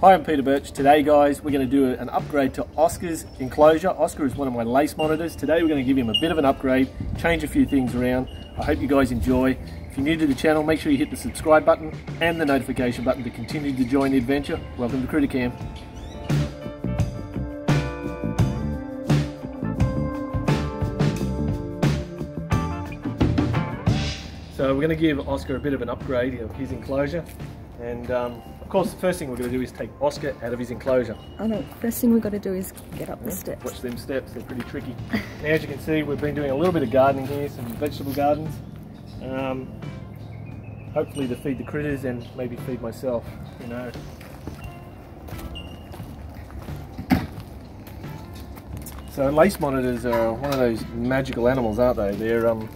Hi, I'm Peter Birch. Today, guys, we're going to do an upgrade to Oscar's enclosure. Oscar is one of my lace monitors. Today, we're going to give him a bit of an upgrade, change a few things around. I hope you guys enjoy. If you're new to the channel, make sure you hit the subscribe button and the notification button to continue to join the adventure. Welcome to CrittaCam. So we're going to give Oscar a bit of an upgrade of his enclosure and um, of course, the first thing we're going to do is take Oscar out of his enclosure. I know, first thing we've got to do is get up the steps. Watch them steps, they're pretty tricky. now, as you can see, we've been doing a little bit of gardening here, some vegetable gardens. Um, hopefully to feed the critters and maybe feed myself, you know. So lace monitors are one of those magical animals, aren't they? They're um,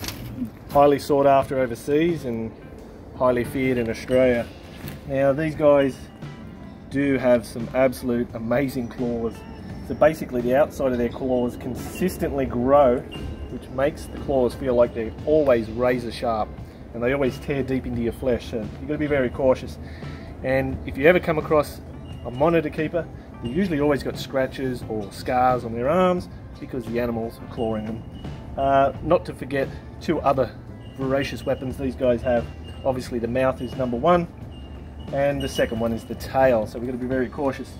highly sought after overseas and highly feared in Australia. Now these guys do have some absolute amazing claws. So basically the outside of their claws consistently grow, which makes the claws feel like they're always razor sharp and they always tear deep into your flesh. So you've got to be very cautious. And if you ever come across a monitor keeper, they've usually always got scratches or scars on their arms because the animals are clawing them. Uh, not to forget two other voracious weapons these guys have. Obviously the mouth is number one, and the second one is the tail so we've got to be very cautious.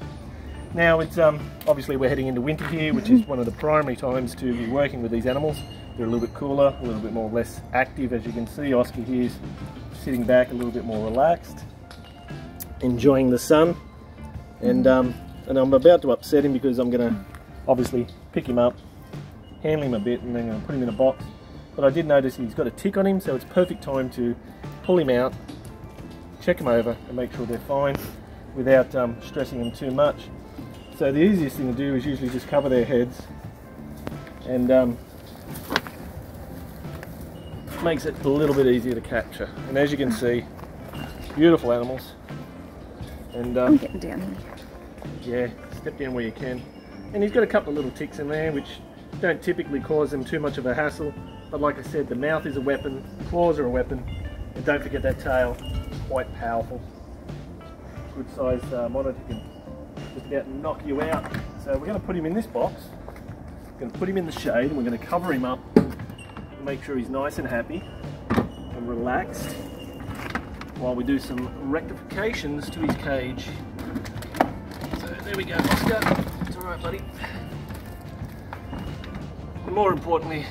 Now it's um, obviously we're heading into winter here which is one of the primary times to be working with these animals. They're a little bit cooler a little bit more less active as you can see. Oscar here's sitting back a little bit more relaxed enjoying the sun. And um, and I'm about to upset him because I'm gonna obviously pick him up handle him a bit and then I'm gonna put him in a box. But I did notice he's got a tick on him so it's perfect time to pull him out check them over and make sure they're fine without um, stressing them too much. So the easiest thing to do is usually just cover their heads and um, makes it a little bit easier to capture. And as you can see, beautiful animals. And um, I'm getting down here. Yeah, step down where you can. And he's got a couple of little ticks in there which don't typically cause them too much of a hassle. But like I said, the mouth is a weapon, claws are a weapon, and don't forget that tail quite powerful. Good size uh, monitor can just about knock you out. So we're going to put him in this box. We're going to put him in the shade and we're going to cover him up make sure he's nice and happy and relaxed while we do some rectifications to his cage. So there we go, Oscar. It's alright, buddy. And more importantly,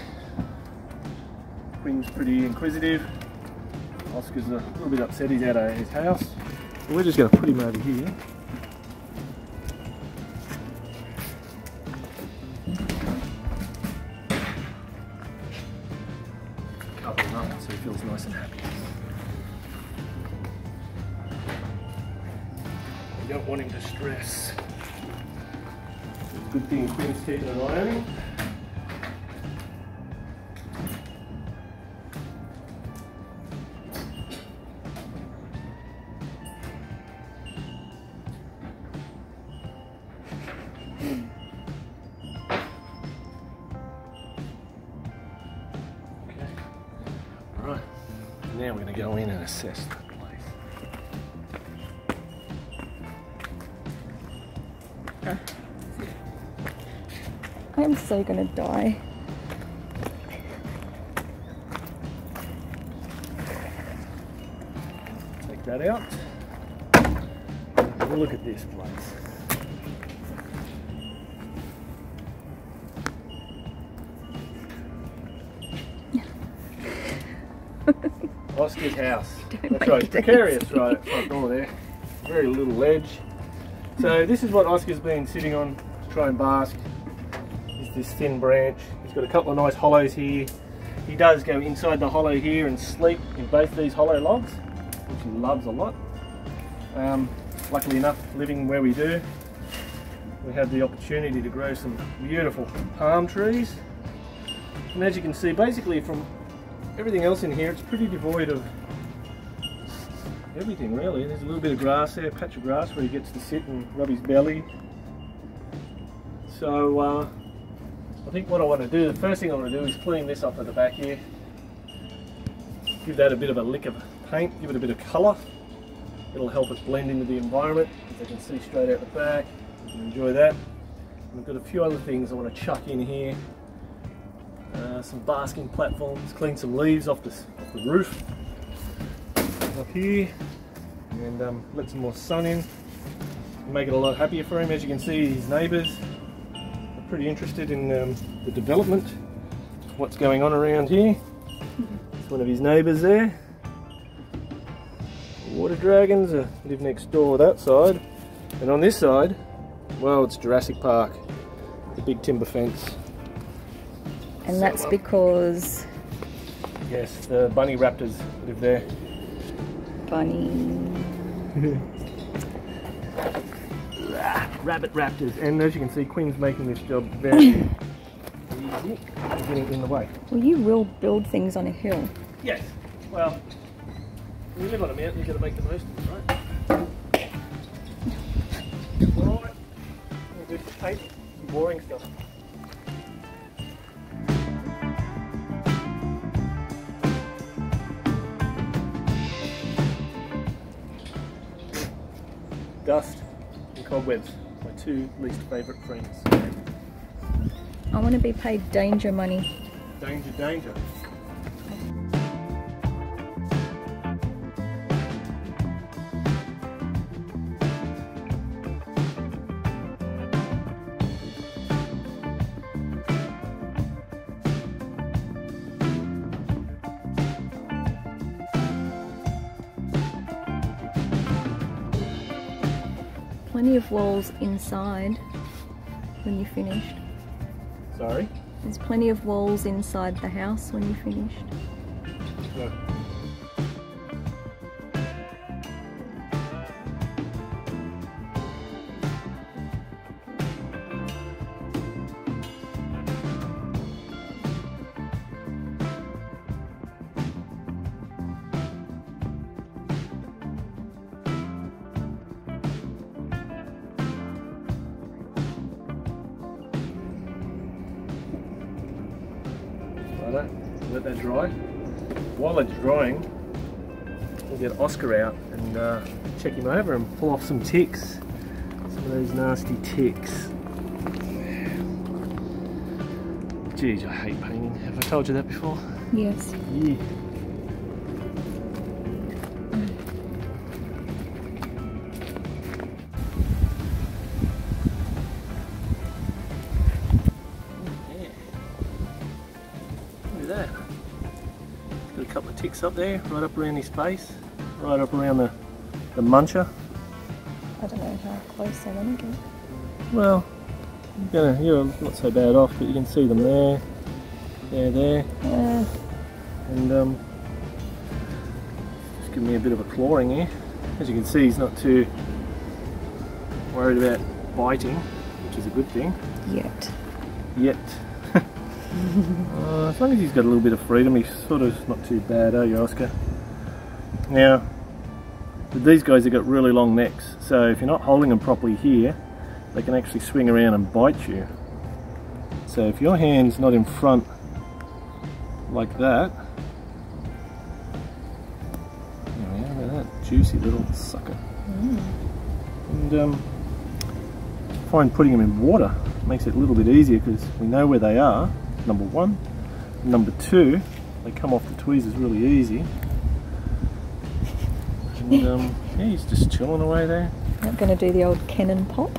Queen's pretty inquisitive Oscar's a little bit upset he's out of his house. We're just going to put him over here. Cover him up so he feels nice and happy. We don't want him to stress. Good thing Quinn's keeping an eye on him. Now we're going to go in and assess the place. I'm so gonna die. Take that out. Look at this place. Oscar's house. That's right, precarious right front door there. Very little ledge. So this is what Oscar's been sitting on to try and bask. Is this thin branch. He's got a couple of nice hollows here. He does go inside the hollow here and sleep in both these hollow logs, which he loves a lot. Um, luckily enough, living where we do, we have the opportunity to grow some beautiful palm trees. And as you can see, basically from everything else in here, it's pretty devoid of everything really. There's a little bit of grass there, a patch of grass where he gets to sit and rub his belly. So uh, I think what I want to do, the first thing I want to do is clean this up at the back here. Give that a bit of a lick of paint, give it a bit of colour. It'll help us blend into the environment, as they can see straight out the back. You can enjoy that. And we've got a few other things I want to chuck in here. Uh, some basking platforms, clean some leaves off the, off the roof. Up here and um, let some more sun in. Make it a lot happier for him. As you can see his neighbours are pretty interested in um, the development what's going on around here. It's one of his neighbours there. Water dragons uh, live next door that side. And on this side well it's Jurassic Park the big timber fence And that's because yes the bunny raptors live there. Bunny. rabbit raptors. And as you can see Quinn's making this job very easy. Getting in the way. Well, you will build things on a hill. yes. Well when you live on a mountain you've got to make the most of it right? Alright we'll do cobwebs my two least favourite friends I want to be paid danger money. Danger, danger. Walls inside when you finished. Sorry? There's plenty of walls inside the house when you finished. No. Righto, let that dry. While it's drying, we'll get Oscar out and uh, check him over and pull off some ticks. Some of those nasty ticks. Geez, I hate painting. Have I told you that before? Yes. Yeah. Up there, right up around his face, right up around the, the muncher. I don't know how close I want to get. Well, you're, gonna, you're not so bad off, but you can see them there, there, there. Uh, and um, just give me a bit of a clawing here. As you can see, he's not too worried about biting, which is a good thing. yet. Yet. Uh, as long as he's got a little bit of freedom, he's sort of not too bad, are you, Oscar? Now, these guys have got really long necks, so if you're not holding them properly here, they can actually swing around and bite you. So if your hand's not in front like that, there we at that juicy little sucker. And um, I find putting them in water makes it a little bit easier because we know where they are, number one. Number two, they come off the tweezers really easy. And um, yeah, he's just chilling away there. Not going to do the old cannon pop.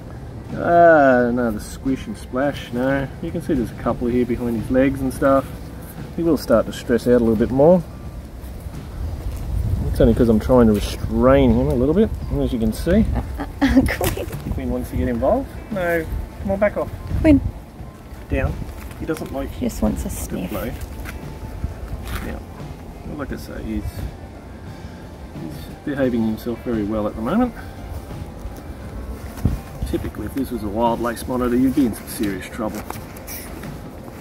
Ah, no, the squish and splash, no. You can see there's a couple here behind his legs and stuff. He will start to stress out a little bit more. It's only because I'm trying to restrain him a little bit, as you can see. Quinn. Quinn wants to get involved. No, come on, back off. Quinn. Down. He doesn't like She just wants a sniff. play. Like I say, he's, he's behaving himself very well at the moment. Typically, if this was a wild lace monitor, you'd be in some serious trouble.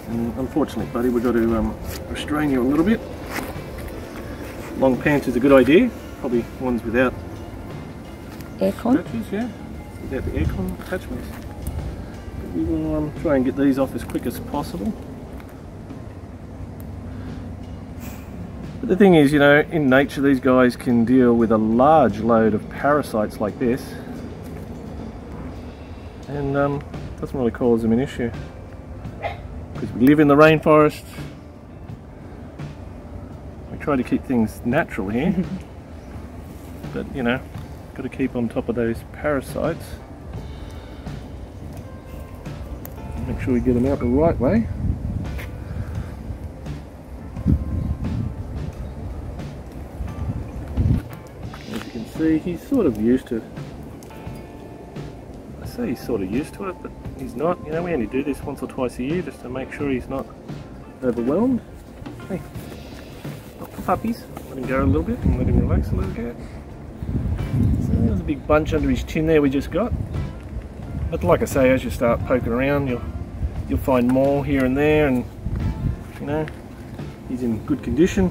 And unfortunately, buddy, we've got to um, restrain you a little bit. Long pants is a good idea. Probably ones without Aircon. yeah, without the aircon attachments. Will um, try and get these off as quick as possible. But the thing is, you know, in nature these guys can deal with a large load of parasites like this. And um, doesn't really cause them an issue. Because we live in the rainforest. We try to keep things natural here. But you know got to keep on top of those parasites make sure we get them out the right way. As you can see he's sort of used to I say he's sort of used to it but he's not. You know we only do this once or twice a year just to make sure he's not overwhelmed. Hey not for puppies. Let him go a little bit and let him relax a little bit. So there's a big bunch under his chin there we just got. But like I say as you start poking around you'll you'll find more here and there and you know he's in good condition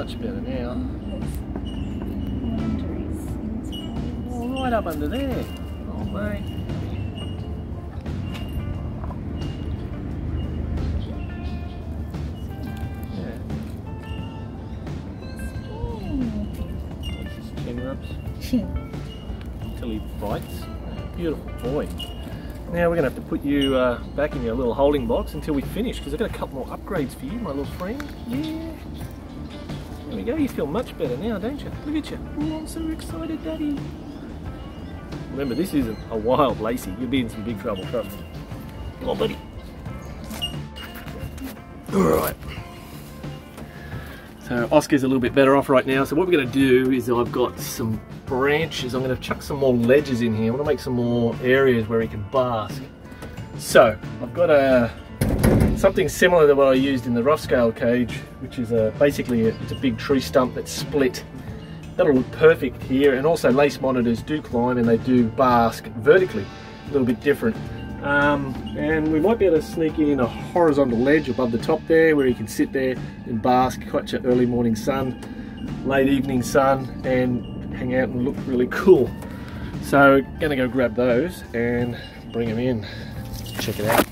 much better now Oh, right up under there. Oh, mate. Yeah. That's his chin rubs until he bites. Beautiful boy. Now we're going to have to put you uh, back in your little holding box until we finish because I've got a couple more upgrades for you, my little friend. Yeah. We go. You feel much better now, don't you? Look at you. Oh, I'm so excited, Daddy. Remember, this isn't a wild Lacey. You'll be in some big trouble, trust me. Come on, buddy. Alright. So Oscar's a little bit better off right now. So what we're going to do is I've got some branches. I'm going to chuck some more ledges in here. I want to make some more areas where he can bask. So I've got a something similar to what I used in the rough scale cage, which is a, basically a, it's a big tree stump that's split. That'll look perfect here. And also lace monitors do climb and they do bask vertically, a little bit different. Um, and we might be able to sneak in a horizontal ledge above the top there where you can sit there and bask, catch an early morning sun, late evening sun and hang out and look really cool. So gonna go grab those and bring them in. Check it out.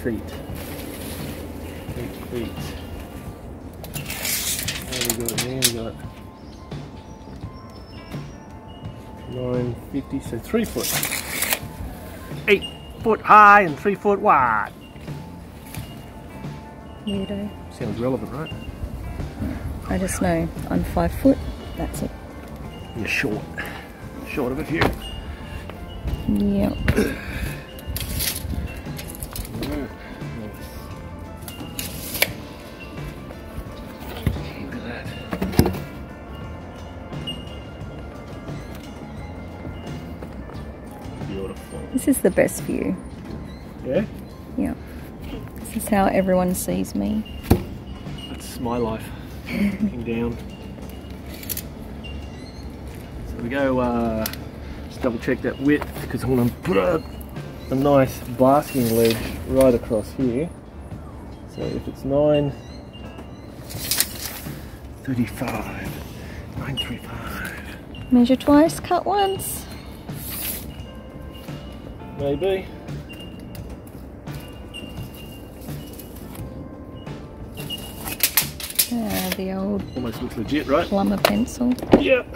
Eight feet. Eight feet. There we got here. We got nine fifty. So three foot. Eight foot high and three foot wide. Weirdo. Sounds relevant, right? I just know I'm five foot. That's it. You're short. Short of a few. Yep. Is the best view. Yeah? Yeah. This is how everyone sees me. That's my life. Looking down. So we go uh, just double check that width because I want to put a, a nice basking ledge right across here. So if it's 9 35 935 Measure twice, cut once. Maybe. Ah, the old Almost looks legit, right? plumber pencil. Yep.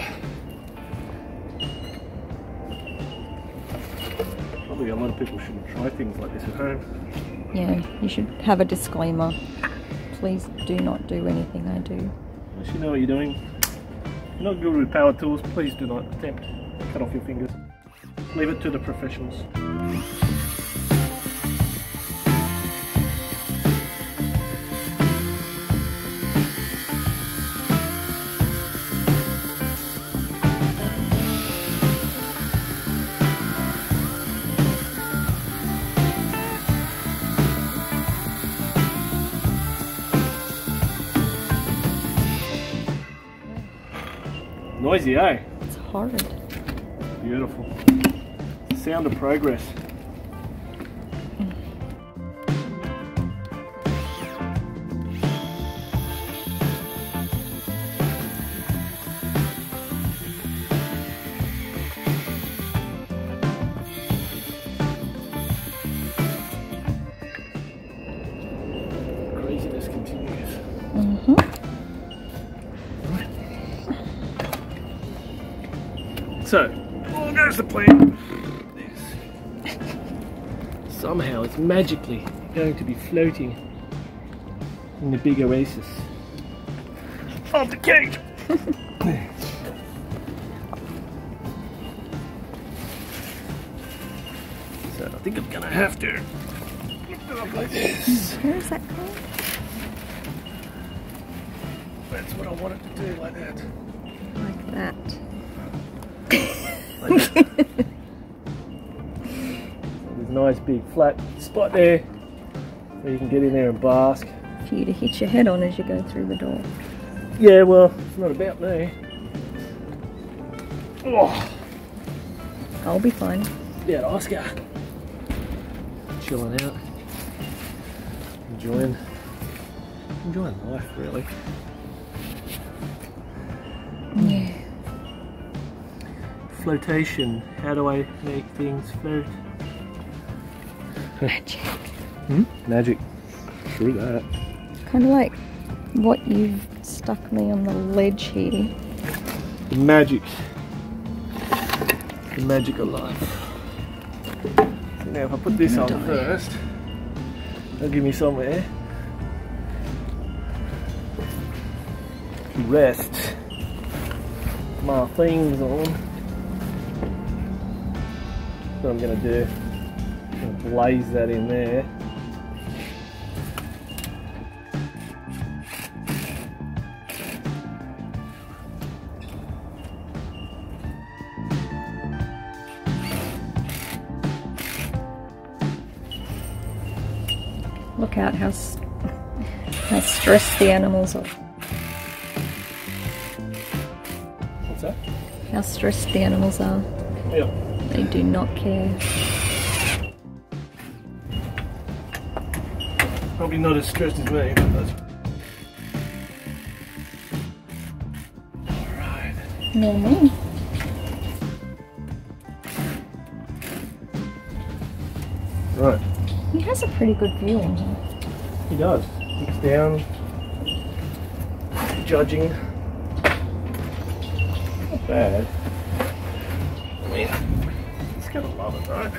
Probably a lot of people shouldn't try things like this at home. Yeah, you should have a disclaimer. Please do not do anything I do. Unless you know what you're doing. If you're not good with power tools, please do not attempt to cut off your fingers. Leave it to the professionals. Noisy, eh? It's horrid. Beautiful. Sound of progress. Craziness continues. Mm-hmm. So, all goes the plan. Somehow it's magically going to be floating in the big oasis of the cage. so I think I'm gonna have to lift it up like this. Where is that going? That's what I wanted to do, like that. Like that. Like that. Nice big flat spot there where you can get in there and bask. For you to hit your head on as you go through the door. Yeah, well, it's not about me. Oh, I'll be fine. yeah, Oscar. Chilling out. Enjoying enjoying life really. Yeah. Flotation. How do I make things float? Magic. Hmm? Magic. True that. Kind of like what you've stuck me on the ledge here. The magic. The magic of life. Now if I put this on Die. first, that'll give me somewhere to rest my things on. What I'm gonna do, blaze that in there. Look out how how stressed the animals are. What's that? How stressed the animals are. Yeah. They do not care. Probably not as stressed as me, but that's. Alright. Me. Right. He has a pretty good view on here. He does. Looks down. Judging. Not bad. I mean, he's gonna love it, right?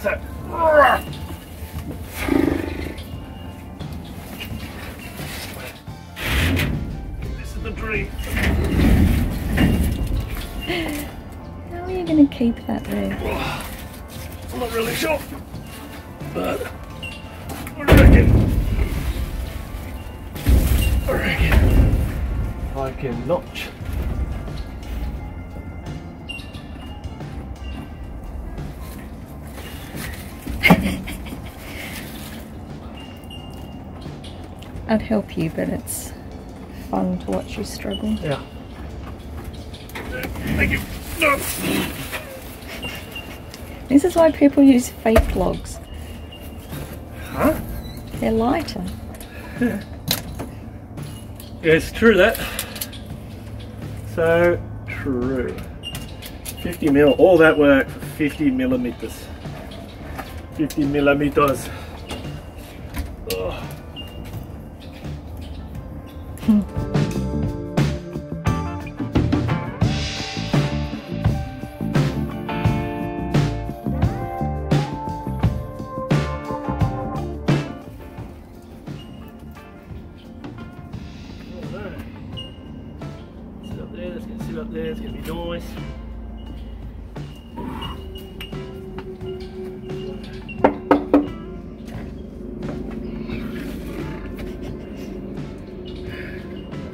So, this is the dream. How are you going to keep that there? I'm not really sure, but I reckon, I reckon I can notch. I'd help you, but it's fun to watch you struggle. Yeah. Thank you. No. This is why people use fake logs. Huh? They're lighter. Yeah, it's true that. So true. 50 mil, all that work for 50 millimeters. 50 millimeters.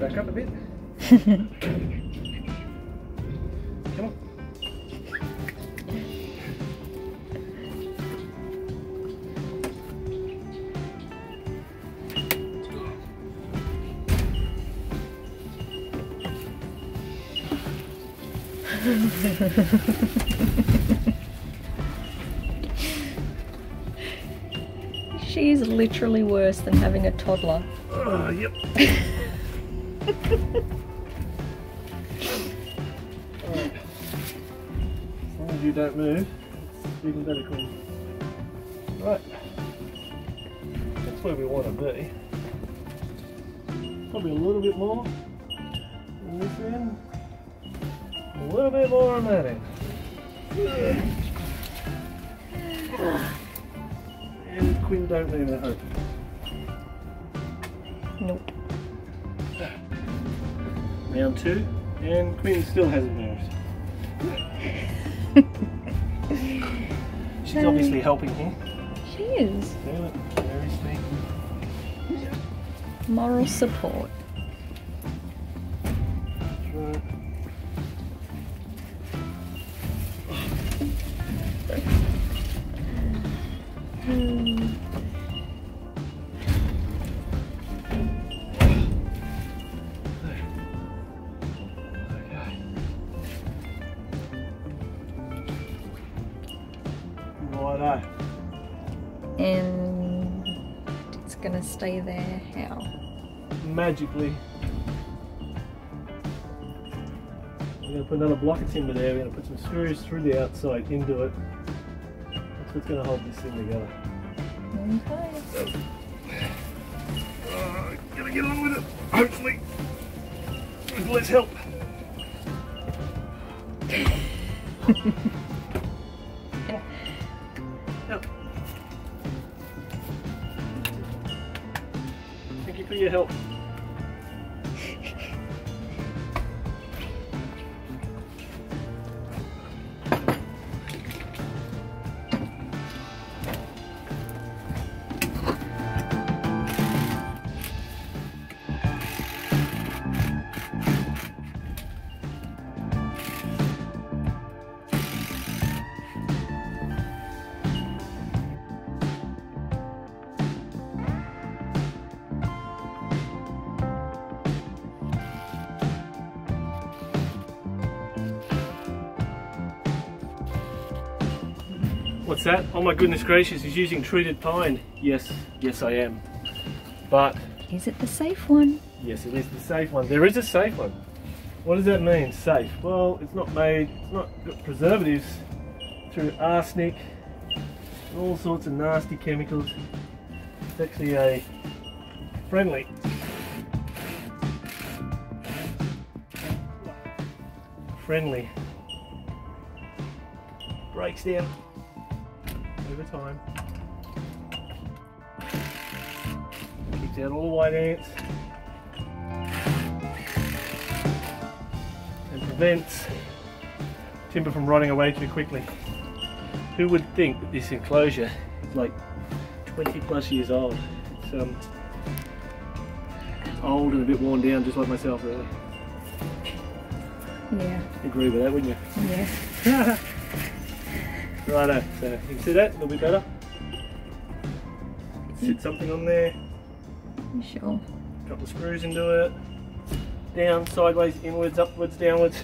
Back up a bit. Come on. She's literally worse than having a toddler. Oh, yep. As long as you don't move, it's even better Queen. Right. That's where we want to be. Probably a little bit more on this end. A little bit more on that end. And Quinn don't move. Round two, and Queen still hasn't moved. She's No. obviously helping here. She is. Sneaky. Moral support. Right. Stay there. How? Magically. We're going to put another block of timber there. We're going to put some screws through the outside into it. That's what's going to hold this thing together. Okay. Uh, gonna get on with it, hopefully. With less help. Help. Your help. What's that? Oh my goodness gracious, he's using treated pine. Yes, yes I am. But, Is it the safe one? yes it is the safe one. There is a safe one. What does that mean, safe? Well, it's not made, it's not got preservatives through arsenic and all sorts of nasty chemicals. It's actually a friendly. Friendly. Breaks down over time. Keeps out all the white ants. And prevents timber from rotting away too quickly. Who would think that this enclosure is like 20 plus years old? It's um, old and a bit worn down just like myself really. Yeah. Agree with that, wouldn't you? Yeah. Righto, uh, so you can see that a little bit better. Sit something on there. You sure? Drop the screws into it. Down, sideways, inwards, upwards, downwards.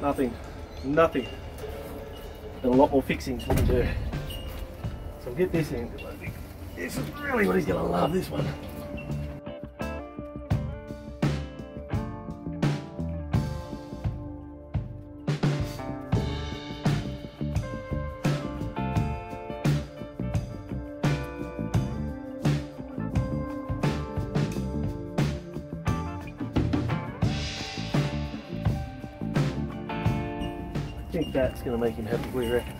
Nothing. Nothing. And a lot more fixings we can do. So we'll get this in. This is really what he's gonna love, this one. Think that's gonna make him happy, you reckon?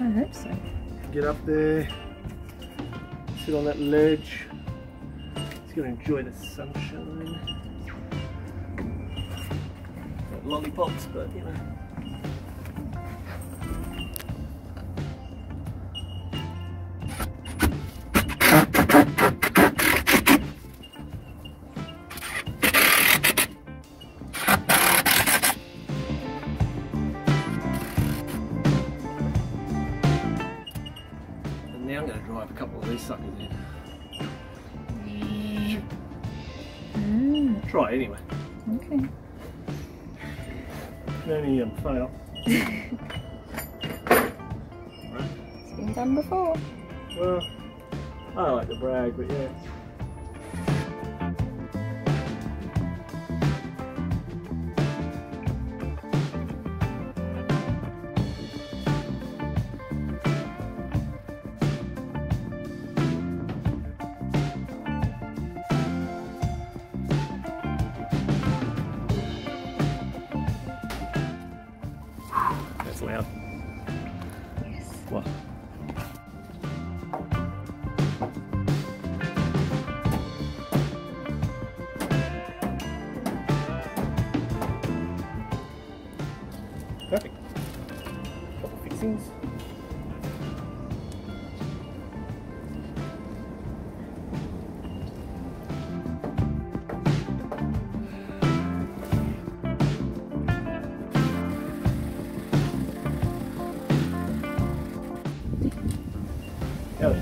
I hope so. Get up there, sit on that ledge. He's gonna enjoy the sunshine. Got lollipops, but you know. Try it anyway. okay. Any um, fail. It's been done before. Well, I like to brag, but yeah.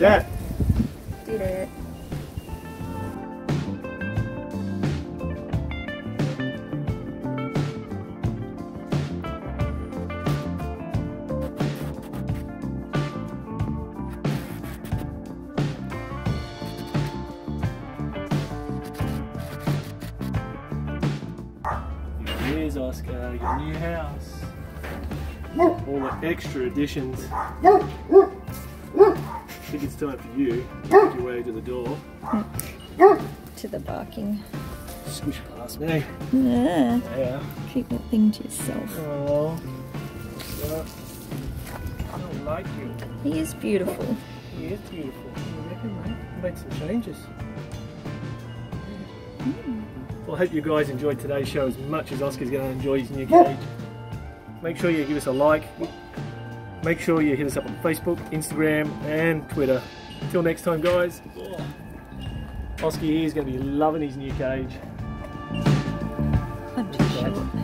That? Did it. Here's Oscar, your new house. All the extra additions. I think it's time for you make your way to the door. To the barking. Squish past me. Yeah. Yeah. Keep that thing to yourself. Oh. Yeah. I don't like you. He is beautiful. He is beautiful. You reckon, mate? Made some changes. Hmm. Well, I hope you guys enjoyed today's show as much as Oscar's going to enjoy his new cage. Make sure you give us a like. Make sure you hit us up on Facebook, Instagram, and Twitter. Until next time, guys. Oscar here is going to be loving his new cage. I'm too short.